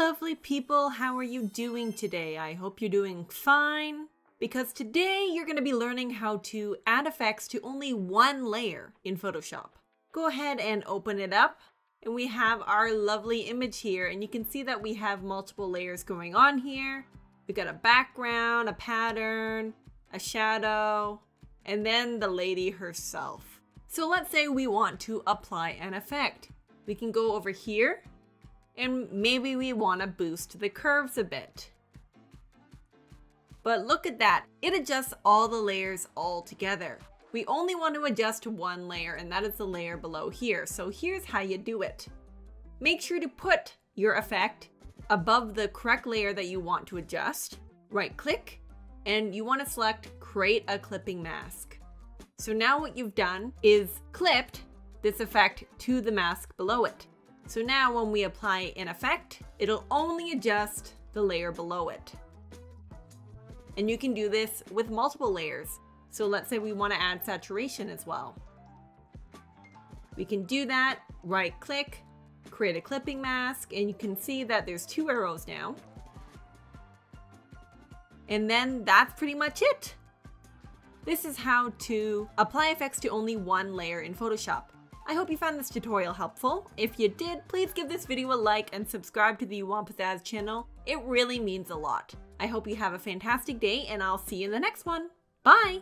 lovely people. How are you doing today? I hope you're doing fine. Because today you're going to be learning how to add effects to only one layer in Photoshop. Go ahead and open it up. And we have our lovely image here. And you can see that we have multiple layers going on here. We've got a background, a pattern, a shadow, and then the lady herself. So let's say we want to apply an effect. We can go over here and maybe we want to boost the curves a bit. But look at that, it adjusts all the layers all together. We only want to adjust one layer and that is the layer below here. So here's how you do it. Make sure to put your effect above the correct layer that you want to adjust. Right click and you want to select create a clipping mask. So now what you've done is clipped this effect to the mask below it. So now when we apply an effect, it'll only adjust the layer below it. And you can do this with multiple layers. So let's say we want to add saturation as well. We can do that, right click, create a clipping mask, and you can see that there's two arrows now. And then that's pretty much it. This is how to apply effects to only one layer in Photoshop. I hope you found this tutorial helpful. If you did, please give this video a like and subscribe to the Want Pizzazz channel. It really means a lot. I hope you have a fantastic day and I'll see you in the next one. Bye!